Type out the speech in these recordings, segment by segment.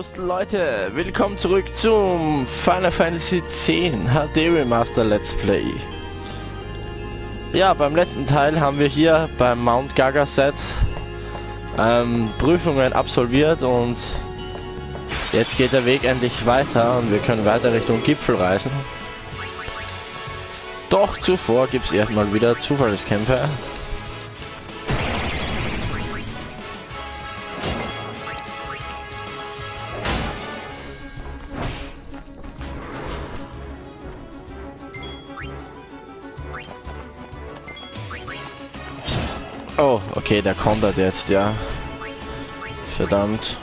Servus Leute, willkommen zurück zum Final Fantasy X HD Remaster Let's Play. Ja, beim letzten Teil haben wir hier beim Mount Gaga Set ähm, Prüfungen absolviert und jetzt geht der Weg endlich weiter und wir können weiter Richtung Gipfel reisen. Doch zuvor gibt es erstmal wieder Zufallskämpfe. Oh, okay, der kontert jetzt, ja. Verdammt.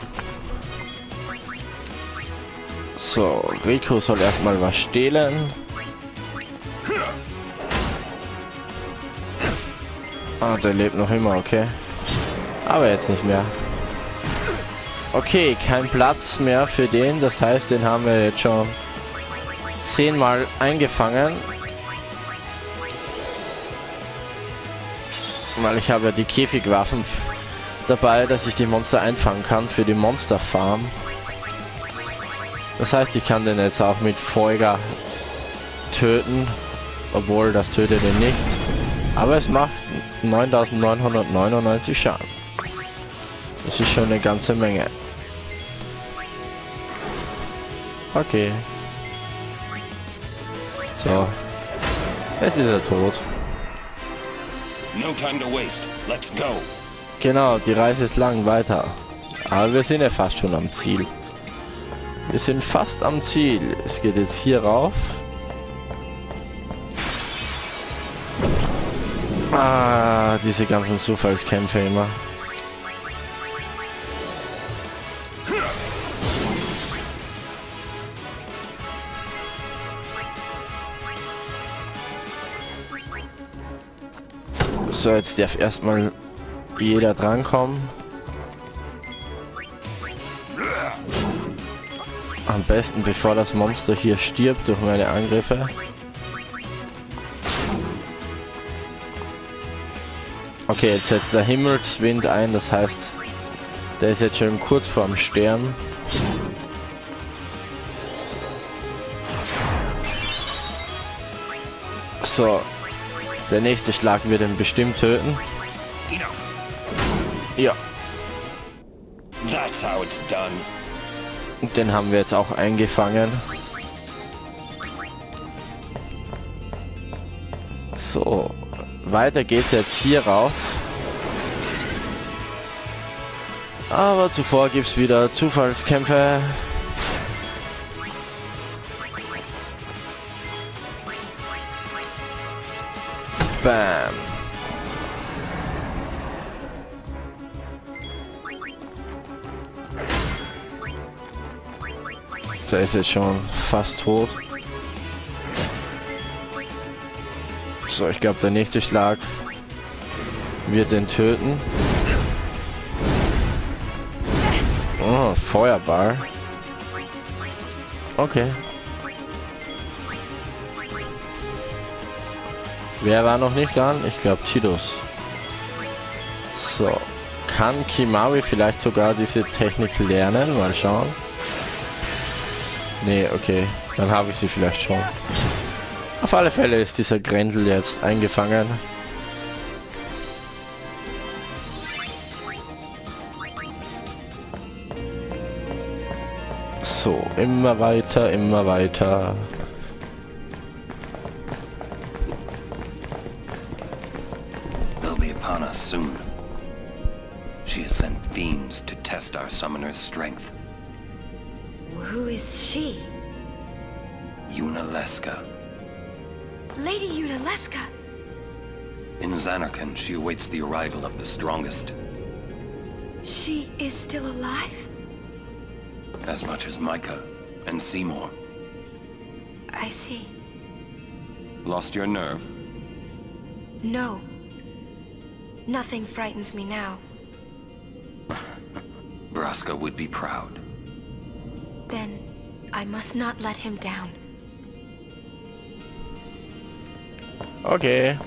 So, Rico soll erstmal was stehlen. Ah, der lebt noch immer, okay. Aber jetzt nicht mehr. Okay, kein Platz mehr für den. Das heißt, den haben wir jetzt schon zehnmal eingefangen. Weil ich habe ja die Käfigwaffen dabei, dass ich die Monster einfangen kann für die Monster Farm. Das heißt, ich kann den jetzt auch mit Folger töten. Obwohl, das tötet er nicht. Aber es macht 9999 Schaden. Das ist schon eine ganze Menge. Okay. So. Jetzt ist er tot. No time to waste. Let's go. Genau, die Reise ist lang weiter. Aber wir sind ja fast schon am Ziel. Wir sind fast am Ziel. Es geht jetzt hier rauf. Ah, diese ganzen Zufallskämpfe immer. So, jetzt darf erstmal jeder drankommen. Am besten bevor das Monster hier stirbt durch meine Angriffe. Okay, jetzt setzt der Himmelswind ein, das heißt, der ist jetzt schon kurz vorm Sterben. So, der nächste Schlag wird ihn bestimmt töten. Ja, That's how it's done. und den haben wir jetzt auch eingefangen. So, weiter geht's jetzt hier rauf. Aber zuvor gibt's wieder Zufallskämpfe. Bam. Der ist jetzt schon fast tot. So, ich glaube, der nächste Schlag wird den töten. Oh, Feuerball. Okay. Wer war noch nicht dran? Ich glaube Tidus. So. Kann Kimawi vielleicht sogar diese Technik lernen? Mal schauen. Nee, okay. Dann habe ich sie vielleicht schon. Auf alle Fälle ist dieser Grendel jetzt eingefangen. So, immer weiter, immer weiter. Upon us soon. She has sent fiends to test our summoner's strength. Who is she? Unaleska. Lady Unaleska. In Xanarkand, she awaits the arrival of the strongest. She is still alive? As much as Micah and Seymour. I see. Lost your nerve? No. Nothing frightens me now. Braska would be proud. Then I must not let him down. Okay.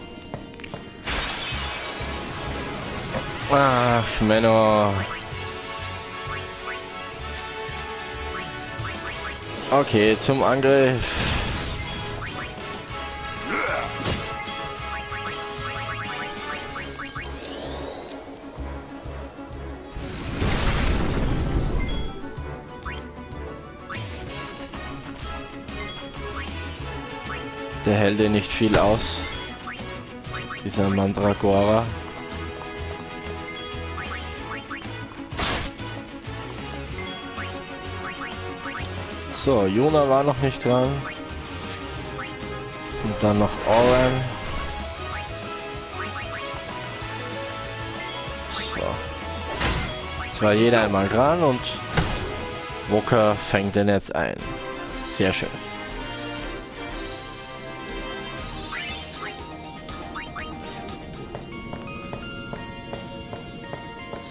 Ach, Männer. Okay, zum Angriff. Der hält dir nicht viel aus. Dieser Mandragora. So, Juna war noch nicht dran. Und dann noch Oren. So. Jetzt war jeder einmal dran und Walker fängt den jetzt ein. Sehr schön.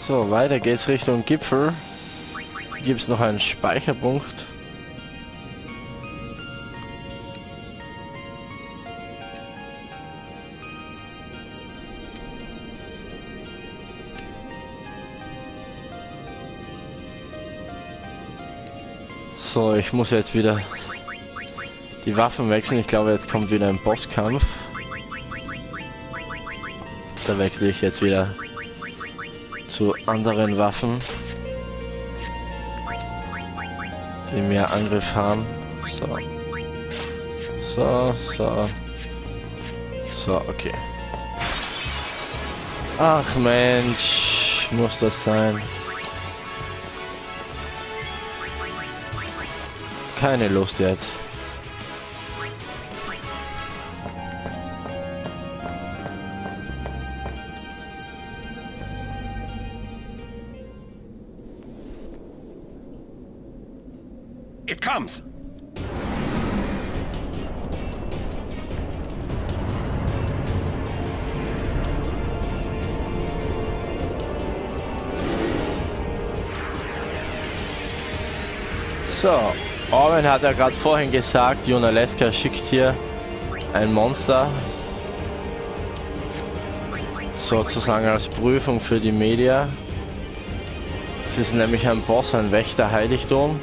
So, weiter geht's Richtung Gipfel. Gibt es noch einen Speicherpunkt. So, ich muss jetzt wieder die Waffen wechseln. Ich glaube, jetzt kommt wieder ein Bosskampf. Da wechsle ich jetzt wieder zu anderen Waffen, die mehr Angriff haben. So. So, so. So, okay. Ach Mensch, muss das sein. keine Lust jetzt. So, Orwin hat ja gerade vorhin gesagt, Junaleska schickt hier ein Monster sozusagen als Prüfung für die Media. Es ist nämlich ein Boss, ein Wächter-Heiligtum.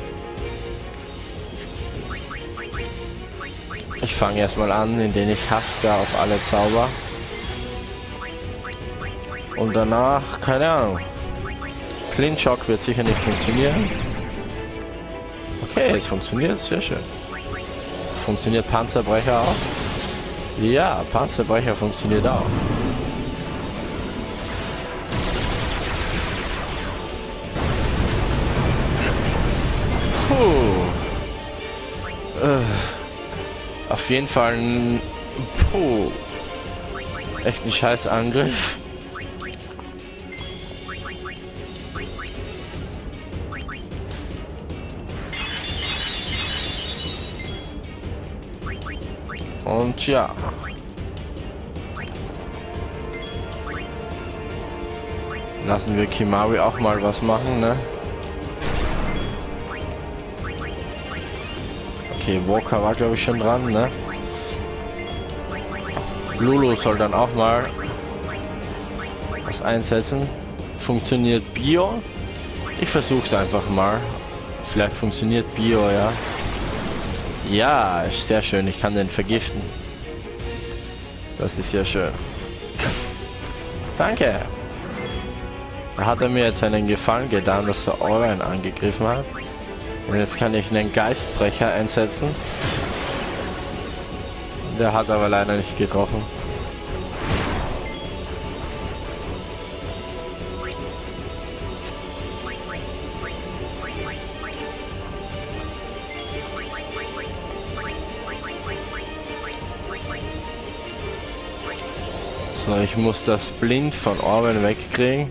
Ich fange erstmal an, indem ich Hafka auf alle Zauber. Und danach, keine Ahnung. Clean Shock wird sicher nicht funktionieren. Okay, es funktioniert, sehr schön. Funktioniert Panzerbrecher auch? Ja, Panzerbrecher funktioniert auch. Puh. Äh, auf jeden Fall ein... Puh. Echt ein scheiß Angriff. Und ja. Lassen wir Kimari auch mal was machen, ne? Okay, Walker war glaube ich schon dran, ne? Lulu soll dann auch mal was einsetzen. Funktioniert Bio? Ich versuche es einfach mal. Vielleicht funktioniert Bio, ja. Ja, sehr schön. Ich kann den vergiften. Das ist ja schön. Danke. Da hat er mir jetzt einen Gefallen getan, dass er Euren angegriffen hat. Und jetzt kann ich einen Geistbrecher einsetzen. Der hat aber leider nicht getroffen. So, ich muss das Blind von Orwell wegkriegen,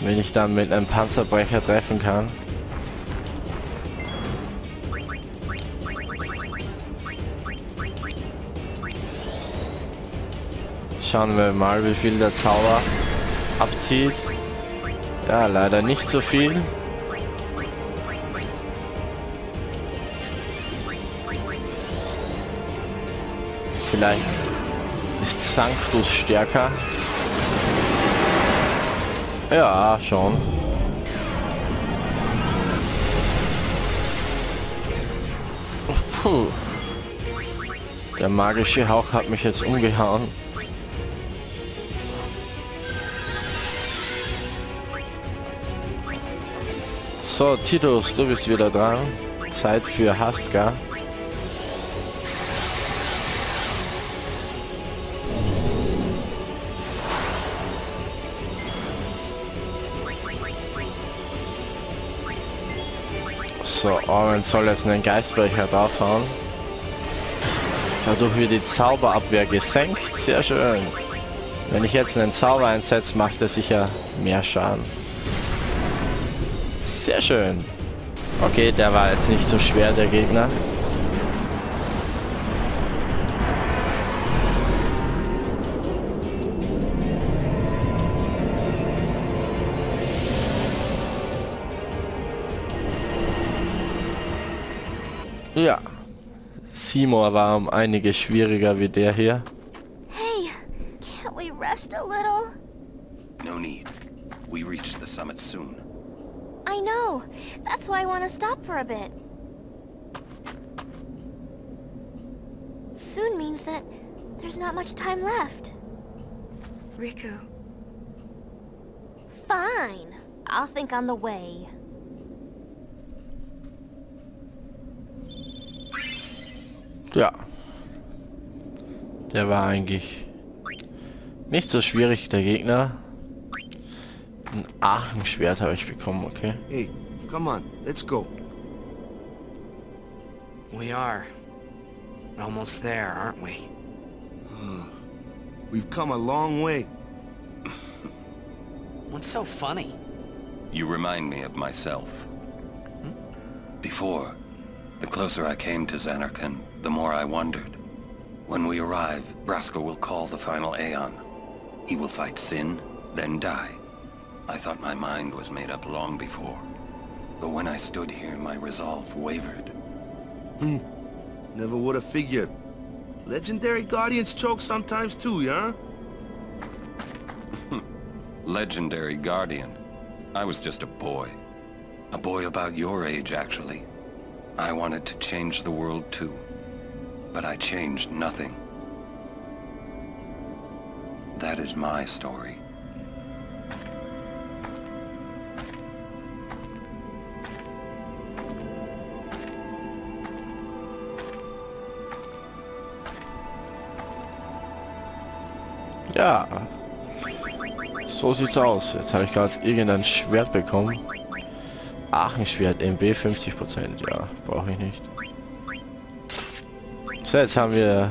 wenn ich dann mit einem Panzerbrecher treffen kann. Schauen wir mal, wie viel der Zauber abzieht. Ja, leider nicht so viel. Vielleicht Sanctus stärker? Ja, schon. Puh. Der magische Hauch hat mich jetzt umgehauen. So, Titus, du bist wieder dran. Zeit für Hastgar. So, Oren soll jetzt einen Geistbrecher draufhauen. Dadurch wird die Zauberabwehr gesenkt. Sehr schön. Wenn ich jetzt einen Zauber einsetze, macht er sicher mehr Schaden. Sehr schön. Okay, der war jetzt nicht so schwer, der Gegner. Ja. Seymour war um einige schwieriger wie der hier. Hey, can't we rest a little? No need. We reach the summit soon. I know. That's why I want to stop for a bit. Soon means that there's not much time left. Riku. Fine. I'll think on the way. Ja. Der war eigentlich nicht so schwierig, der Gegner. Ein Aachenschwert habe ich bekommen, okay. Hey, come on, let's go. We are. Almost there, aren't we? We've come a long way. What's so funny? You remind me of myself. Before, the closer I came to Xanarkand, the more I wondered. When we arrive, Braska will call the final Aeon. He will fight Sin, then die. I thought my mind was made up long before. But when I stood here, my resolve wavered. Hmm. Never would have figured. Legendary Guardians choke sometimes too, yeah? Legendary Guardian. I was just a boy. A boy about your age, actually. I wanted to change the world too. But I changed nothing. That is my story. Ja. So sieht's aus. Jetzt habe ich gerade irgendein Schwert bekommen. Aachenschwert, MB 50%. Ja, brauche ich nicht. So, jetzt haben wir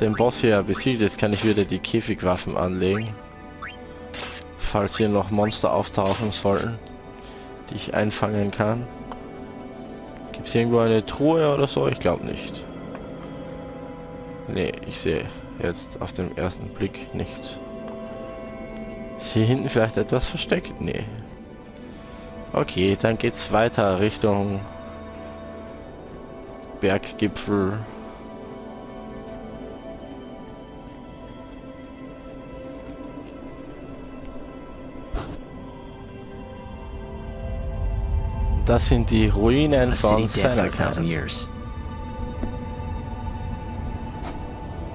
den Boss hier besiegt. Jetzt kann ich wieder die Käfigwaffen anlegen. Falls hier noch Monster auftauchen sollten, die ich einfangen kann. Gibt es irgendwo eine Truhe oder so? Ich glaube nicht. Nee, ich sehe jetzt auf den ersten Blick nichts. Ist hier hinten vielleicht etwas versteckt? Nee. Okay, dann geht's weiter Richtung Berggipfel. Das sind die Ruinen A von city dead for a thousand Samarkand. years.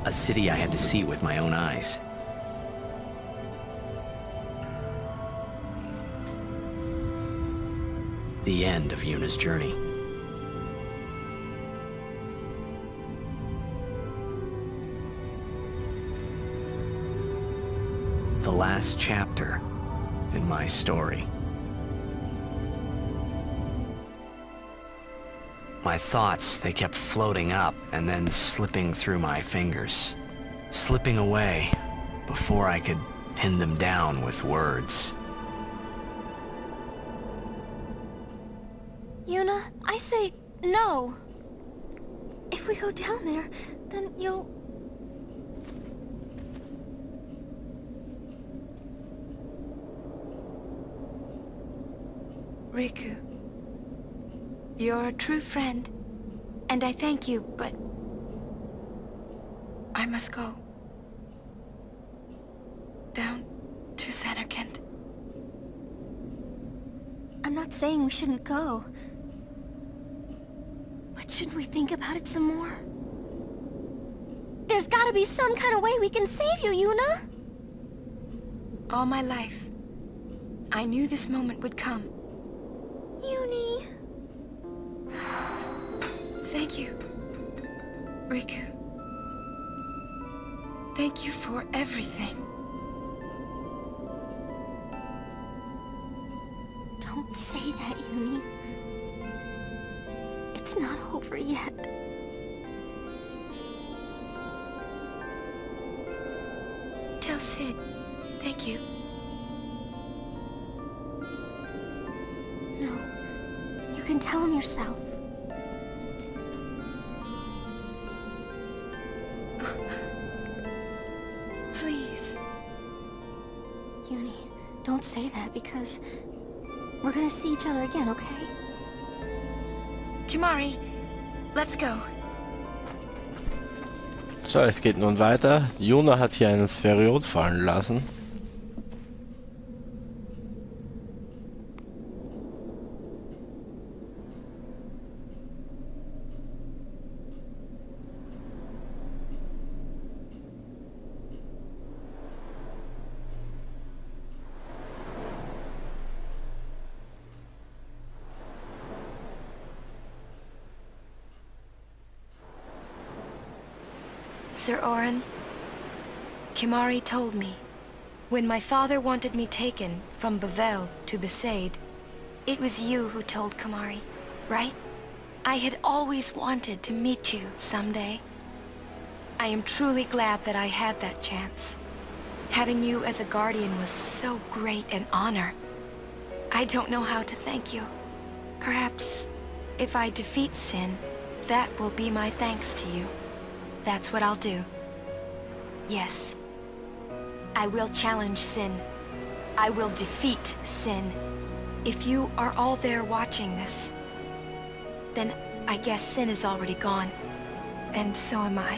A city I had to see with my own eyes. The end of Yuna's journey. The last chapter in my story. My thoughts, they kept floating up and then slipping through my fingers. Slipping away before I could pin them down with words. Yuna, I say no. If we go down there, then you'll... Riku, you're a true friend, and I thank you, but... I must go. Down to Samarkand. I'm not saying we shouldn't go. But Should we think about it some more? There's gotta be some kind of way we can save you, Yuna! All my life, I knew this moment would come. Uni... Thank you, Riku. Thank you for everything. Don't say that, Uni. It's not over yet. Tell Sid, thank you. Because we're gonna see each other again, okay? Kimari, let's go. So, es geht nun weiter. Juna hat hier einen Spheriot fallen lassen. Sir Orin, Kimari told me, when my father wanted me taken from Bavel to Besaid, it was you who told Kimari, right? I had always wanted to meet you someday. I am truly glad that I had that chance. Having you as a guardian was so great an honor. I don't know how to thank you. Perhaps, if I defeat Sin, that will be my thanks to you. That's what I'll do. Yes. I will challenge Sin. I will defeat Sin. If you are all there watching this, then I guess Sin is already gone. And so am I.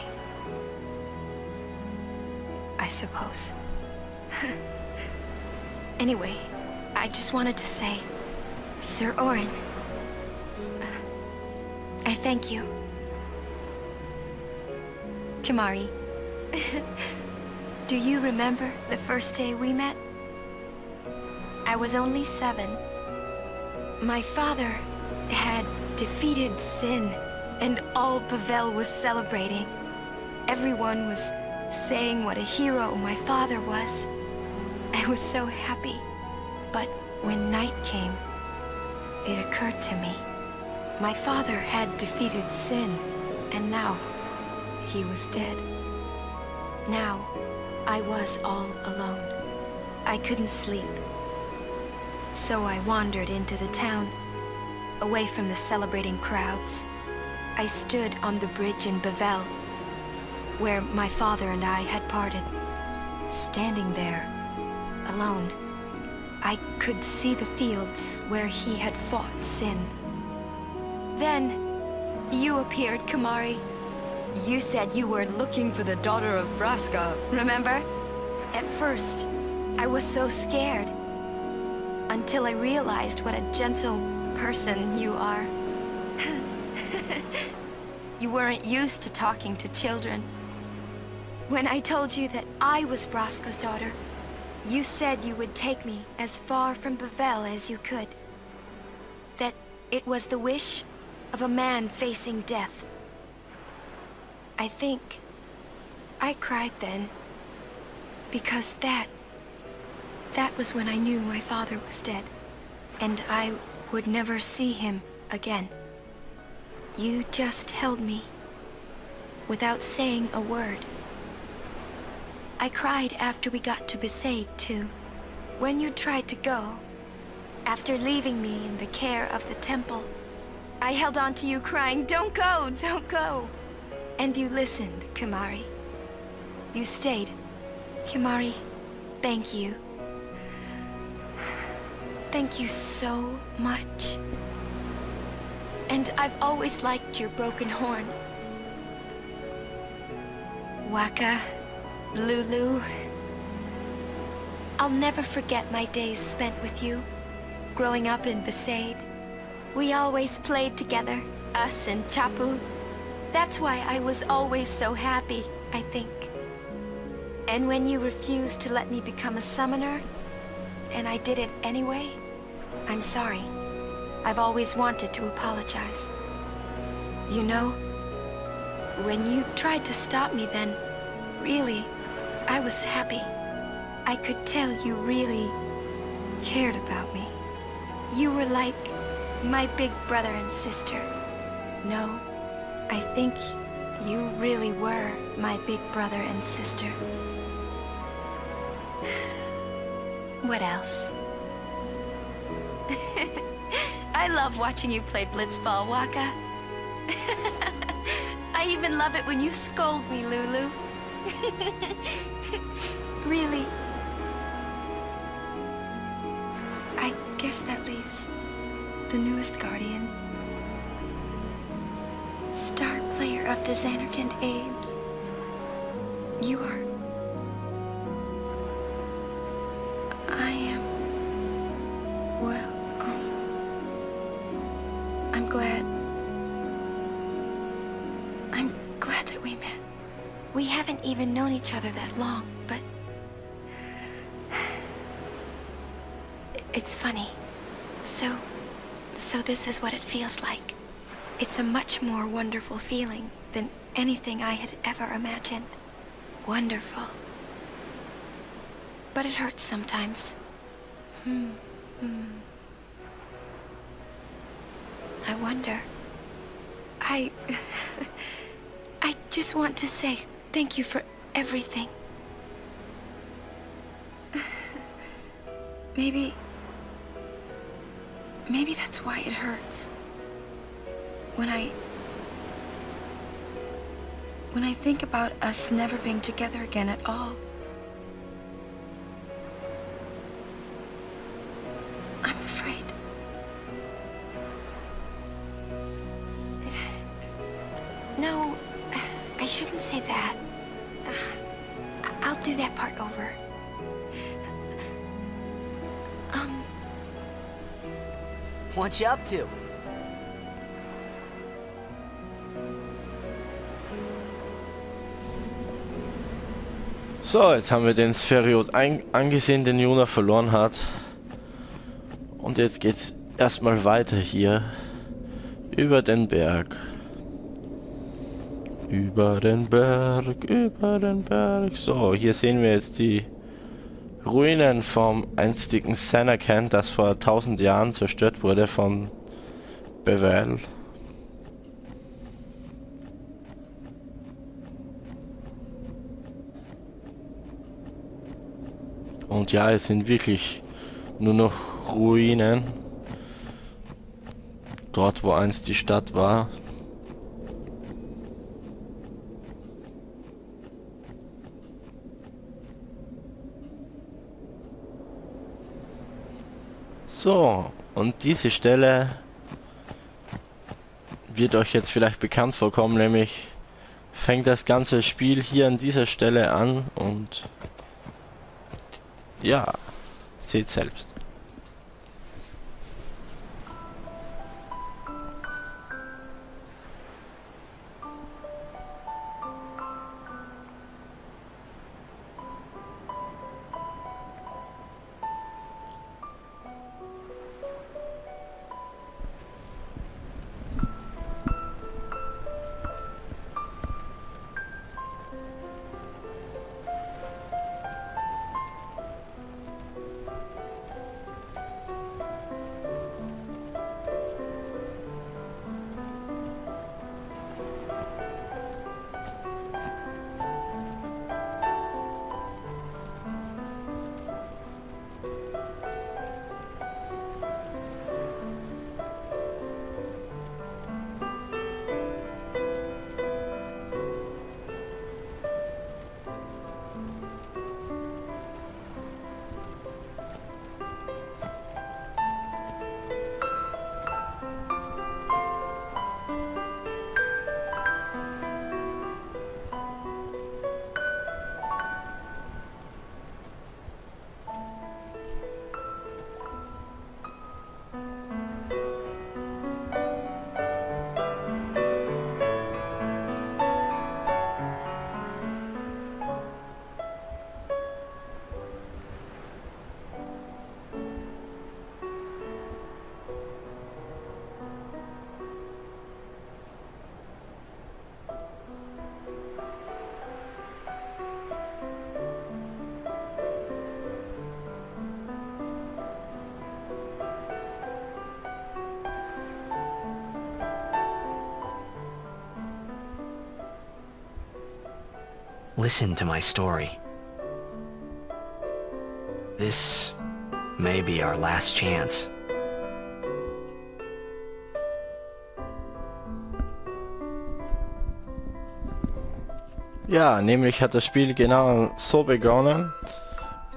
I suppose. anyway, I just wanted to say, Sir Orin, I thank you. Kimari, do you remember the first day we met? I was only seven. My father had defeated Sin, and all Pavel was celebrating. Everyone was saying what a hero my father was. I was so happy. But when night came, it occurred to me. My father had defeated Sin, and now he was dead. Now, I was all alone. I couldn't sleep. So I wandered into the town, away from the celebrating crowds. I stood on the bridge in Bavel, where my father and I had parted. Standing there, alone, I could see the fields where he had fought Sin. Then, you appeared, Kamari. You said you were looking for the daughter of Braska, remember? At first, I was so scared. Until I realized what a gentle person you are. you weren't used to talking to children. When I told you that I was Braska's daughter, you said you would take me as far from Bavel as you could. That it was the wish of a man facing death. I think I cried then because that that was when I knew my father was dead and I would never see him again. You just held me without saying a word. I cried after we got to Besaid too. When you tried to go, after leaving me in the care of the temple, I held on to you crying, don't go, don't go. And you listened, Kimari. You stayed. Kimari, thank you. Thank you so much. And I've always liked your broken horn. Waka, Lulu. I'll never forget my days spent with you, growing up in Besaid. We always played together, us and Chapu. That's why I was always so happy, I think. And when you refused to let me become a summoner, and I did it anyway, I'm sorry. I've always wanted to apologize. You know, when you tried to stop me then, really, I was happy. I could tell you really cared about me. You were like my big brother and sister. No, I think you really were my big brother and sister. What else? I love watching you play blitzball, Waka. I even love it when you scold me, Lulu. really. I guess that leaves the newest Guardian. Star player of the Xanarkand Abes. You are... I am... Well, um... I'm glad... I'm glad that we met. We haven't even known each other that long, but... It's funny. So... So this is what it feels like. It's a much more wonderful feeling than anything I had ever imagined. Wonderful. But it hurts sometimes. Hmm. Hmm. I wonder. I... I just want to say thank you for everything. Maybe... Maybe that's why it hurts. When I... When I think about us never being together again at all. I'm afraid. No, I shouldn't say that. I'll do that part over. Um, What you up to? So, jetzt haben wir den Spheriot angesehen, den Juna verloren hat. Und jetzt geht's erstmal weiter hier. Über den Berg. Über den Berg, über den Berg. So, hier sehen wir jetzt die Ruinen vom einstigen Senakant, das vor 1000 Jahren zerstört wurde von Bevel. Und ja, es sind wirklich nur noch Ruinen. Dort, wo einst die Stadt war. So, und diese Stelle wird euch jetzt vielleicht bekannt vorkommen, nämlich fängt das ganze Spiel hier an dieser Stelle an und ja, seht selbst. Listen to my story. This may be our last chance. Ja, nämlich hat das Spiel genau so begonnen.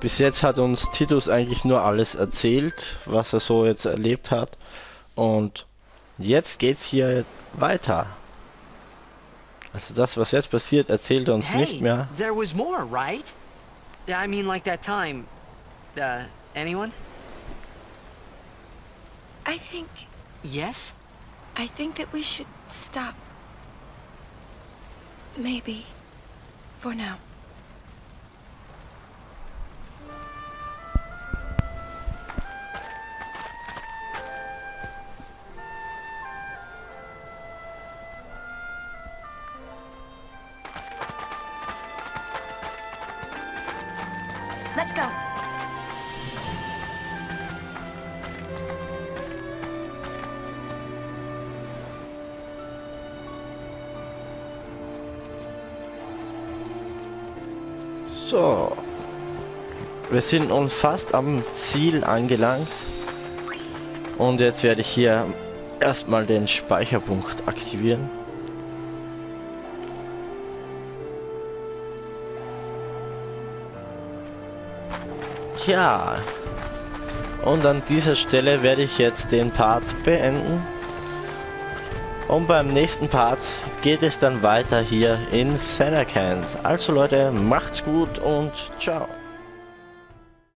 Bis jetzt hat uns Titus eigentlich nur alles erzählt, was er so jetzt erlebt hat. Und jetzt geht's hier weiter. Also das, was jetzt passiert, erzählt er uns hey, nicht mehr. there was more, right? I mean, like that time. Uh, anyone? I think... Yes? I think that we should stop. Maybe. For now. Let's go. So. Wir sind nun fast am Ziel angelangt. Und jetzt werde ich hier erstmal den Speicherpunkt aktivieren. Ja. Und an dieser Stelle werde ich jetzt den Part beenden. Und beim nächsten Part geht es dann weiter hier in Samarkand. Also Leute, macht's gut und ciao.